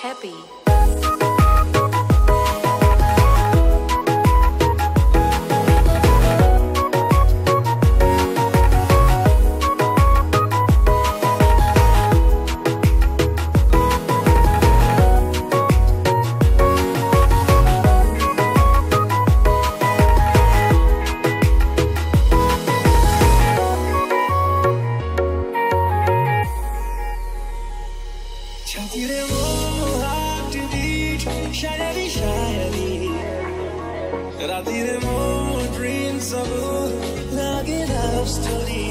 happy. But I didn't dreams of love and I was still here.